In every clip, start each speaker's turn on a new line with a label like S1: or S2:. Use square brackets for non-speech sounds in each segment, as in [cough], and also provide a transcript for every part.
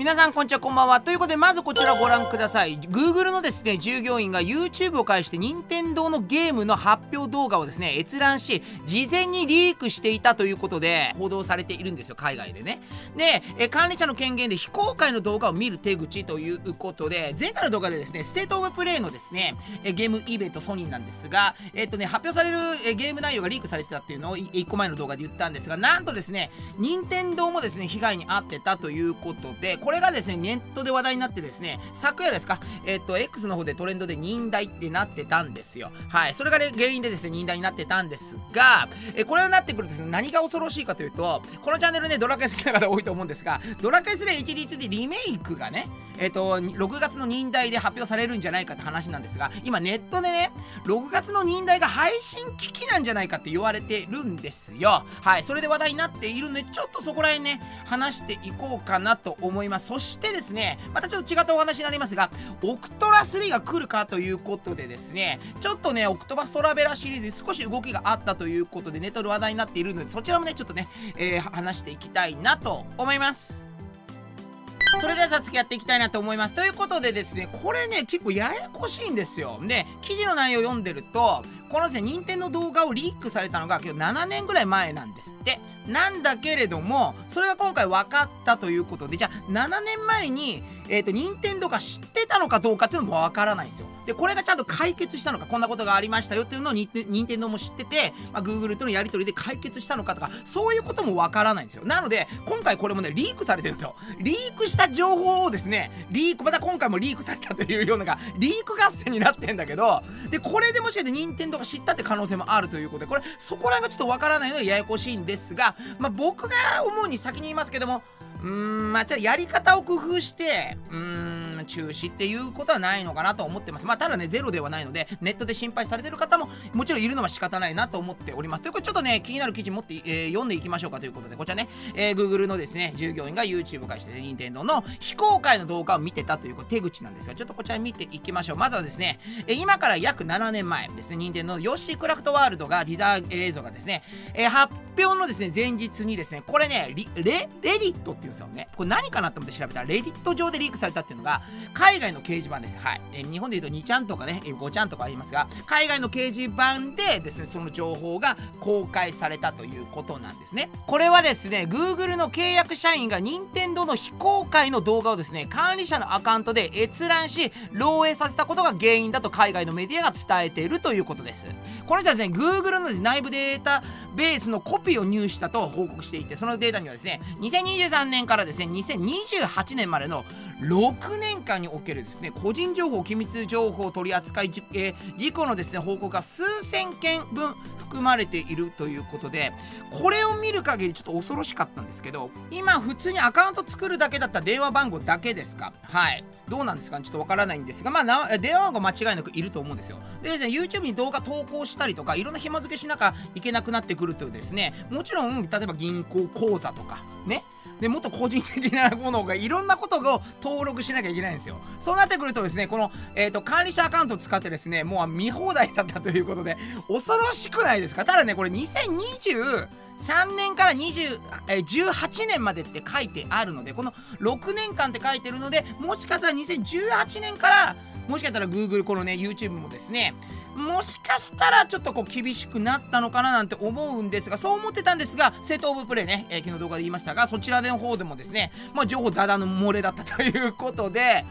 S1: 皆さんこんにちはこんばんはということでまずこちらご覧ください。Google のですね従業員が YouTube を介して任天堂のゲームの発表動画をですね閲覧し事前にリークしていたということで報道されているんですよ海外でね。でえ管理者の権限で非公開の動画を見る手口ということで前回の動画でですねステートオブプレイのですねえゲームイベントソニーなんですがえっとね発表されるえゲーム内容がリークされてたっていうのを1個前の動画で言ったんですがなんとですね任天堂もですね被害に遭ってたということでこれこれがですね、ネットで話題になってですね、昨夜ですか、えっと、X の方でトレンドで忍耐ってなってたんですよ。はい。それが、ね、原因でですね、忍耐になってたんですが、えこれになってくるとですね、何が恐ろしいかというと、このチャンネルね、ドラクエ好きな方多いと思うんですが、ドラクエ3 HD2D リメイクがね、えっと、6月の忍耐で発表されるんじゃないかって話なんですが、今ネットでね、6月の忍耐が配信機器なんじゃないかって言われてるんですよ。はい。それで話題になっているので、ちょっとそこら辺ね、話していこうかなと思います。そしてしてですね、またちょっと違ったお話になりますが、オクトラ3が来るかということでですね、ちょっとね、オクトバストラベラシリーズに少し動きがあったということで、ネットで話題になっているので、そちらもね、ちょっとね、えー、話していきたいなと思います。それでは早速やっていきたいなと思います。ということでですね、これね、結構ややこしいんですよ。で、記事の内容を読んでると、このですね、任天堂動画をリークされたのが、7年ぐらい前なんですって。なんだけれども、それが今回分かったということで、じゃあ7年前に、えっ、ー、と、任天堂が知ってたのかどうかっていうのも分からないんですよ。で、これがちゃんと解決したのか、こんなことがありましたよっていうのを任天堂も知ってて、まあ、Google とのやり取りで解決したのかとか、そういうことも分からないんですよ。なので、今回これもね、リークされてるんですよ。リークした情報をですね、リーク、また今回もリークされたというようなが、リーク合戦になってんだけど、で、これでもしかして任天堂が知ったって可能性もあるということで、これ、そこら辺がちょっとわからないのでややこしいんですが、まあ、僕が思うに先に言いますけども、うーん、まあ、じゃあやり方を工夫して、うーん、中止っていうことはないのかなと思ってます。まあ、ただね、ゼロではないので、ネットで心配されてる方ももちろんいるのは仕方ないなと思っております。ということで、ちょっとね、気になる記事持って、えー、読んでいきましょうかということで、こちらね、えー、Google のですね、従業員が YouTube 開して、任天堂の非公開の動画を見てたという手口なんですが、ちょっとこちら見ていきましょう。まずはですね、え今から約7年前ですね、任天堂のヨッシークラフトワールドが、リザー映像がですね、えー、発表のですね、前日にですね、これね、レ、レディットっていうんですよね。これ何かなと思って調べたら、レディット上でリークされたっていうのが、海外の掲示板です。はい。えー、日本で言うと2ちゃんとかね、5ちゃんとかありますが、海外の掲示板でですね、その情報が公開されたということなんですね。これはですね、Google の契約社員が任天堂の非公開の動画をですね、管理者のアカウントで閲覧し、漏洩させたことが原因だと海外のメディアが伝えているということです。これじゃですね、Google の内部データベースのコピーを入手したと報告していて、そのデータにはですね、2023年からですね、2028年までの6年間におけるですね、個人情報、機密情報取扱い、えー、事故のですね、報告が数千件分含まれているということで、これを見る限りちょっと恐ろしかったんですけど、今普通にアカウント作るだけだったら電話番号だけですか？はい。どうなんですかちょっとわからないんですが、まあ、電話番号間違いなくいると思うんですよ。でですね、YouTube に動画投稿したりとか、いろんな紐付けしなきゃいけなくなってくるとですね、もちろん、例えば銀行口座とか、ね、でもっと個人的なものがいろんなことを登録しなきゃいけないんですよ。そうなってくるとですねこの、えーと、管理者アカウントを使ってですねもう見放題だったということで恐ろしくないですか？ただねこれ2020 3年から20え18年までって書いてあるのでこの6年間って書いてるのでもしかしたら2018年からもしかしたら Google このね YouTube もですねもしかしたらちょっとこう厳しくなったのかななんて思うんですがそう思ってたんですがセットオブプレイね、えー、昨日動画で言いましたがそちらの方でもですねまあ情報ダダの漏れだったということで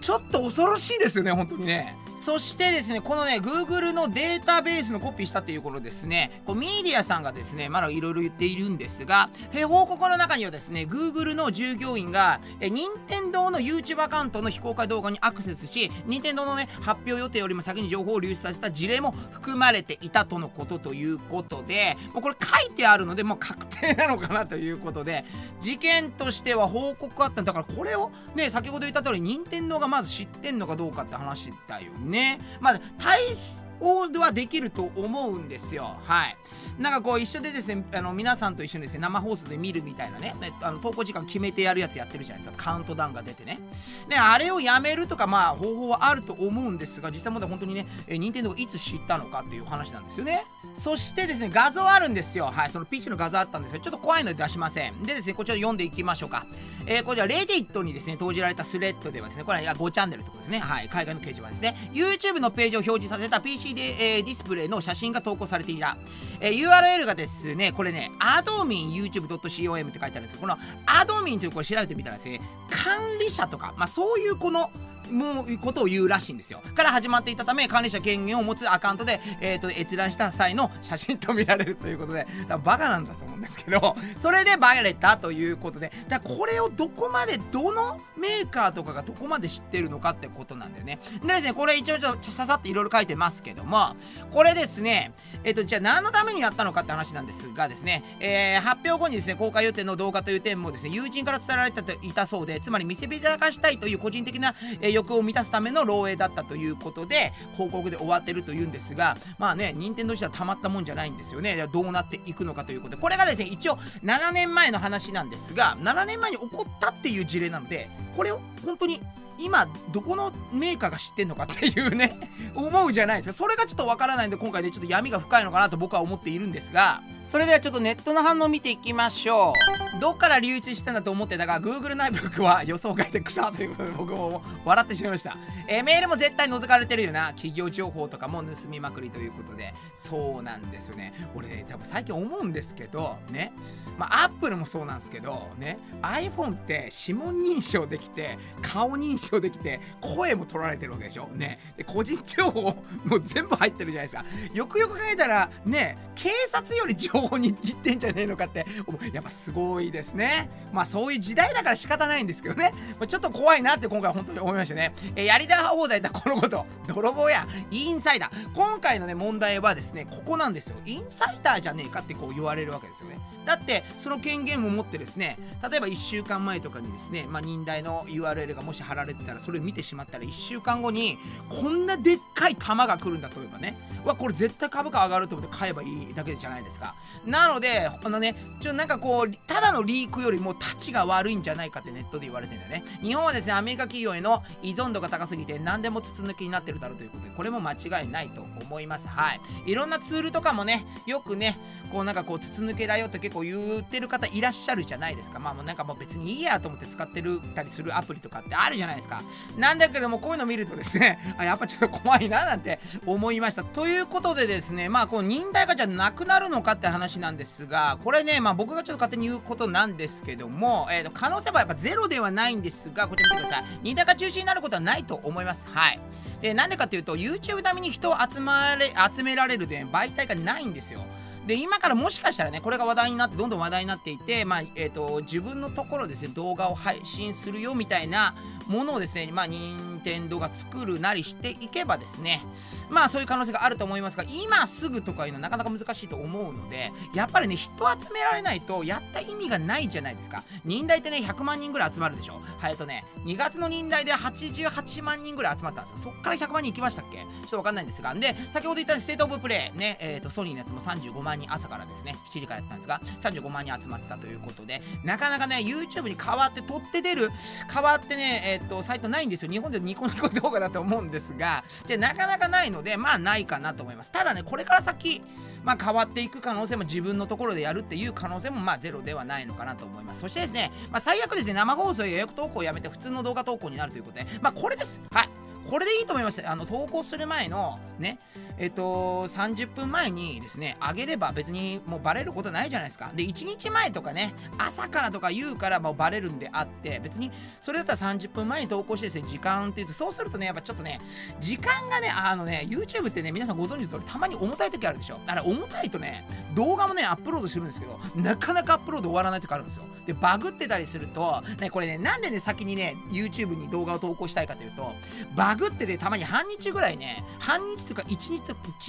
S1: ちょっと恐ろしいですよね本当にね。そしてですね、このね、Google のデータベースのコピーしたということですね、こうミーディアさんがですね、まだいろいろ言っているんですが、え報告の中にはですね、Google の従業員が、え任天堂の YouTube アカウントの非公開動画にアクセスし、任天堂のね、発表予定よりも先に情報を流出させた事例も含まれていたとのことということで、もうこれ書いてあるので、もう確定なのかなということで、事件としては報告あったんだから、これをね、先ほど言った通り、任天堂がまず知ってんのかどうかって話だよね。ね。まあ、大しをはできると思うんですよ。はい。なんかこう一緒でですねあの皆さんと一緒にですね生放送で見るみたいなねあの投稿時間決めてやるやつやってるじゃないですか。カウントダウンが出てね。であれをやめるとかまあ方法はあると思うんですが実際まだ本当にねえ任天堂がいつ知ったのかっていう話なんですよね。そしてですね画像あるんですよ。はい。その PC の画像あったんですよ。ちょっと怖いので出しません。でですねこちら読んでいきましょうか。えー、こちらレディットにですね投じられたスレッドではですねこれは5チャンネルってことですね。はい。海外の掲示板ですね。YouTube のページを表示させた PC で、えー、ディスプレイの写真が投稿されていた、えー、URL がですねこれねアドミン YouTube.com って書いてあるんですこのアドミンというこれ調べてみたらですね管理者とかまあそういうこのもうことを言うらしいんですよ。から始まっていたため管理者権限を持つアカウントで、えーと、閲覧した際の写真と見られるということで。だバカなんだと思うんですけど。それでバレたということで。だこれをどこまでどのメーカーとかがどこまで知ってるのかってことなんだよね。でですねこれ一応ちょっとささっていろいろ書いてますけども。これですねえっ、ー、とじゃあ何のためにやったのかって話なんですがですね、えー、発表後にですね公開予定の動画という点もですね友人から伝えられていたそうで。つまり見せびらかしたいという個人的な、えー欲を満たすための漏洩だったということで報告で終わってるというんですがまあね任天堂としてはたまったもんじゃないんですよね。どうなっていくのかということで。これがですね一応7年前の話なんですが7年前に起こったっていう事例なのでこれを本当に今どこのメーカーが知ってんのかっていうね思うじゃないですか。それがちょっとわからないんで今回ねちょっと闇が深いのかなと僕は思っているんですがそれではちょっとネットの反応を見ていきましょう。どっから流出したんだと思ってたが Google 内部は予想外で草ということで僕も笑ってしまいました、え、メールも絶対覗かれてるよな。企業情報とかも盗みまくりということで。そうなんですよね。俺ね多分最近思うんですけどね。まあ Apple もそうなんですけどね。iPhone って指紋認証できて顔認証できて声も取られてるわけでしょ。ね。で個人情報も全部入ってるじゃないですか。よくよく考えたらね警察より情報に行ってんじゃねえのかって。やっぱすごいですね。まあそういう時代だから仕方ないんですけどね。ちょっと怖いなって今回本当に思いましたね、えやりた放題だこのこと。泥棒や。インサイダー。今回のね問題はですねここなんですよ。インサイダーじゃねえかってこう言われるわけですよね。だってその権限を持ってですね例えば1週間前とかにですね、まあ、忍耐の URL がもし貼られてたらそれを見てしまったら1週間後にこんなでっかい玉が来るんだといえばね。わこれ絶対株価上がると思って買えばいいだけじゃないですか。なのであのねちょなんかこうただのリークよりもたちが悪いんじゃないかってネットで言われてるんだよね。日本はですねアメリカ企業への依存度が高すぎて何でも筒抜きになってるだろうということでこれも間違いないと思います。はい。いろんなツールとかもねよくねこうなんかこう筒抜けだよって結構言ってる方いらっしゃるじゃないですか。まあもうなんかもう別にいいやと思って使ってるたりするアプリとかってあるじゃないですか。なんだけどもこういうの見るとですね [laughs] あやっぱちょっと怖いななんて思いました。ということでですねまあこの忍耐がじゃなくなるのかって話なんですがこれねまあ僕がちょっと勝手に言うことなんですけども、えー、と可能性はやっぱゼロではないんですがこちら見てください。忍耐が中止になることはないと思います。はい。でなんでかっていうと YouTube 並みに人を集まれ集められる、ね、媒体がないんですよ。で今からもしかしたらねこれが話題になってどんどん話題になっていて、まあえーと、自分のところですね動画を配信するよみたいなものをですねまあ任天堂が作るなりしていけばですねまあそういう可能性があると思いますが今すぐとかいうのはなかなか難しいと思うのでやっぱりね人集められないとやった意味がないじゃないですか。ニンダイってね100万人ぐらい集まるでしょ。はいとね2月のニンダイで88万人ぐらい集まったんですよ。そっから100万人行きましたっけ？ちょっとわかんないんですが。で先ほど言ったステートオブプレイねえっ、ー、とソニーのやつも35万人朝からですね7時からやったんですが35万人集まってたということでなかなかね YouTube に変わって取って出る変わってねえっ、とサイトないんですよ。日本でニコニコ動画だと思うんですがじゃなかなかないのでまあないかなと思います。ただねこれから先まあ、変わっていく可能性も自分のところでやるっていう可能性もまあゼロではないのかなと思います。そしてですね、まあ、最悪ですね生放送や予約投稿をやめて普通の動画投稿になるということでまあこれです。はい。これでいいと思います。あの投稿する前のねえっと、30分前にですね、あげれば別にもうバレることないじゃないですか。で、1日前とかね、朝からとか言うからもうバレるんであって、別にそれだったら30分前に投稿してですね、時間って言うと、そうするとね、やっぱちょっとね、時間がね、あのね、YouTube ってね、皆さんご存知の通り、たまに重たい時あるでしょ。だから重たいとね、動画もね、アップロードするんですけど、なかなかアップロード終わらない時あるんですよ。で、バグってたりすると、ね、これね、なんでね、先にね、YouTube に動画を投稿したいかというと、バグってね、たまに半日ぐらいね、半日とか1日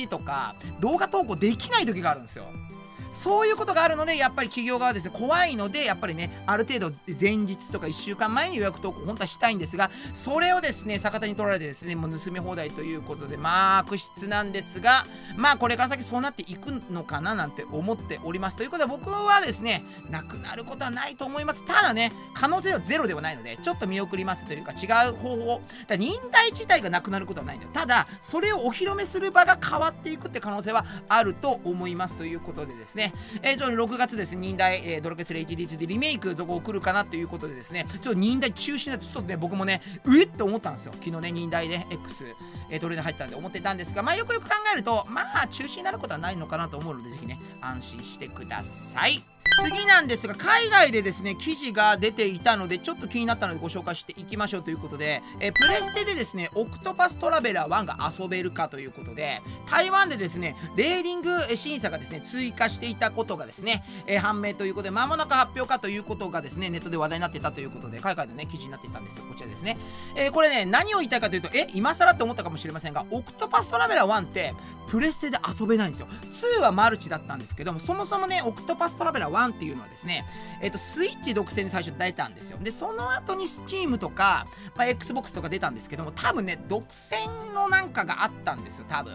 S1: とか動画投稿できない時があるんですよ。そういうことがあるのでやっぱり企業側はですね怖いのでやっぱりねある程度前日とか1週間前に予約投稿本当はしたいんですがそれをですね逆手に取られてですねもう盗み放題ということでまあ悪質なんですがまあこれから先そうなっていくのかななんて思っております。ということで僕はですねなくなることはないと思います。ただね可能性はゼロではないのでちょっと見送りますというか違う方法だ忍耐自体がなくなることはないんだよ。ただそれをお披露目する場が変わっていくって可能性はあると思います。ということでですねえー、ちょっと6月です忍耐、えー、ドラケスレイ HD2 リメイク続行来るかなということでですね。ちょっと忍耐中止だとちょっとね僕もねうえって思ったんですよ。昨日ね忍耐で X、えー、トレーナー入ったんで思ってたんですがまあよくよく考えるとまあ中止になることはないのかなと思うのでぜひね安心してください。次なんですが海外でですね記事が出ていたのでちょっと気になったのでご紹介していきましょうということで、えプレステでですねオクトパストラベラー1が遊べるかということで台湾でですねレーティング審査がですね追加していたことがですね、え判明ということでまもなく発表かということがですねネットで話題になってたということで海外でね記事になっていたんですよ。こちらですね、え、これね何を言いたいかというとえ今更って思ったかもしれませんがオクトパストラベラー1ってプレステで遊べないんですよ。2はマルチだったんですけどもそもそもねオクトパストラベラー1っていうのはですねえっ、ー、とスイッチ独占で最初出たんですよ。でその後に Steam とか、まあ、XBOX とか出たんですけども多分ね独占のなんかがあったんですよ多分。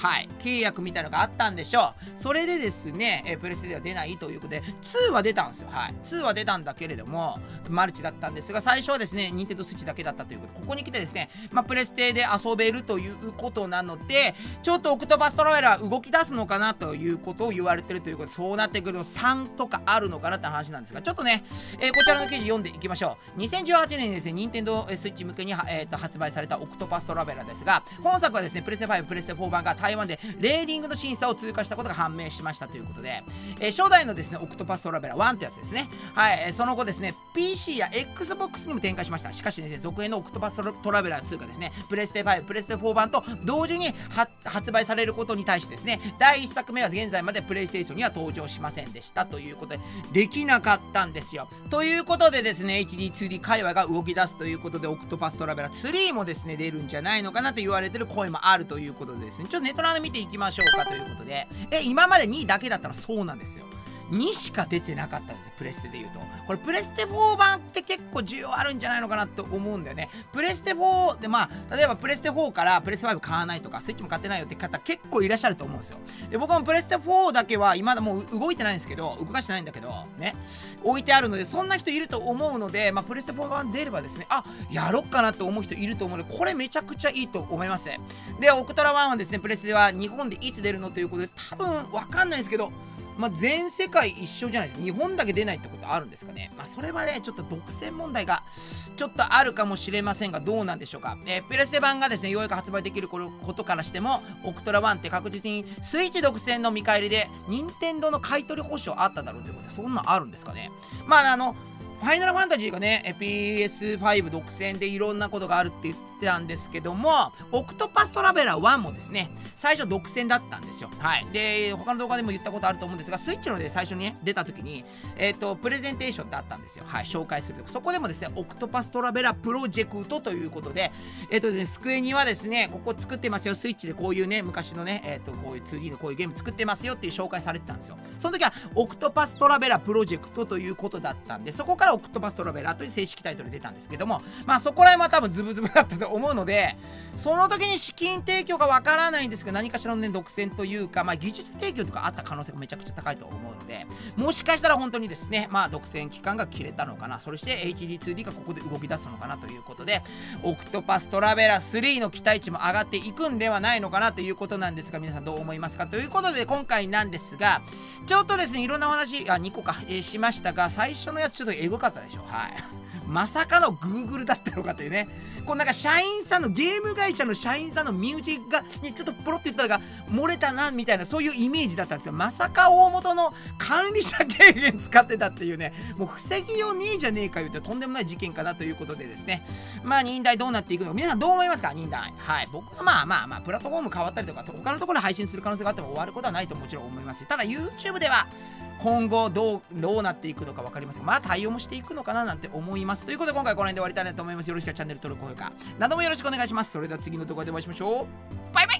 S1: はい、契約みたいのがあったんでしょう。それでですね、えプレステでは出ないということで、2は出たんですよ。はい。2は出たんだけれども、マルチだったんですが、最初はですね、ニンテンドスイッチだけだったということで、ここに来てですね、まあ、プレステで遊べるということなので、ちょっとオクトパストラベラー動き出すのかなということを言われてるということで、そうなってくると3とかあるのかなって話なんですが、ちょっとね、えー、こちらの記事読んでいきましょう。2018年にですね、ニンテンドスイッチ向けに、えー、と発売されたオクトパストラベラーですが、本作はですね、プレステ5、プレステ4版が台湾でレーティングの審査を通過したことが判明しましたということで、えー、初代のですね、オクトパストラベラー1ってやつですね。はい、え、その後ですね、PC や Xbox にも展開しました。しかしですね、続編のオクトパストラベラー2がですね、プレステ5、プレステ4版と同時に発売されることに対してですね、第1作目は現在までプレイステーションには登場しませんでしたということで、できなかったんですよ。ということでですね、HD2D 会話が動き出すということで、オクトパストラベラー3もですね、出るんじゃないのかなと言われてる声もあるということでですね、ちょっとネットラで見ていきましょうかということで、え、今まで2だけだったらそうなんですよ。2しか出てなかったんですよ、プレステで言うと。これ、プレステ4版って結構需要あるんじゃないのかなって思うんだよね。プレステ4で、まあ、例えばプレステ4からプレステ5買わないとか、スイッチも買ってないよって方結構いらっしゃると思うんですよ。で、僕もプレステ4だけは、今だもう動いてないんですけど、動かしてないんだけど、ね、置いてあるので、そんな人いると思うので、まあ、プレステ4版出ればですね、あ、やろっかなって思う人いると思うので、これめちゃくちゃいいと思います。で、オクトラ1はですね、プレステは日本でいつ出るのということで、多分わかんないですけど、まあ、全世界一緒じゃないです。日本だけ出ないってことあるんですかね。まあ、それはね、ちょっと独占問題がちょっとあるかもしれませんが、どうなんでしょうか。えー、プレステ版がですね、ようやく発売できることからしても、オクトラ1って確実にスイッチ独占の見返りで、任天堂の買い取り保証あっただろうということで、そんなんあるんですかね。まあ、あの、ファイナルファンタジーがね、PS5 独占でいろんなことがあるって言ってたんですけども、オクトパストラベラー1もですね、最初独占だったんですよ。はい。で、他の動画でも言ったことあると思うんですが、スイッチので最初にね、出た時に、えっ、ー、と、プレゼンテーションってあったんですよ。はい。紹介するとそこでもですね、オクトパストラベラープロジェクトということで、えっ、ー、とですね、机にはですね、ここ作ってますよ。スイッチでこういうね、昔のね、えっ、ー、と、こういう 2D のこういうゲーム作ってますよっていう紹介されてたんですよ。その時は、オクトパストラベラープロジェクトということだったんで、そこからオクトパストラベラーという正式タイトル出たんですけども、まあそこら辺は多分ズブズブだったと思うので、その時に資金提供がわからないんですが、何かしらのね、独占というか、まあ、技術提供とかあった可能性がめちゃくちゃ高いと思うので、もしかしたら本当にですね、まあ、独占期間が切れたのかな、そして HD2D がここで動き出すのかなということで、オクトパストラベラー3の期待値も上がっていくんではないのかなということなんですが、皆さんどう思いますか？ということで、今回なんですが、ちょっとですね、いろんなお話、あ、2個か、えー、しましたが、最初のやつちょっとエグかったでしょ。はい。[laughs] まさかの Google だったのかというね。こうなんか社員さんの、ゲーム会社の社員さんの身内が、にちょっとポロって言ったらが漏れたな、みたいな、そういうイメージだったんですよ。まさか大元の管理者軽減使ってたっていうね、もう防ぎようねえじゃねえか言うてとんでもない事件かなということでですね。まあ、忍耐どうなっていくのか。皆さんどう思いますか？忍耐。はい。僕はまあまあまあ、プラットフォーム変わったりとか、他のところで配信する可能性があっても終わることはないともちろん思いますただ YouTube では、今後どうどうなっていくのか分かりません。まあ対応もしていくのかななんて思います。ということで今回この辺で終わりたいなと思います。よろしければチャンネル登録高評価などもよろしくお願いします。それでは次の動画でお会いしましょう。バイバイ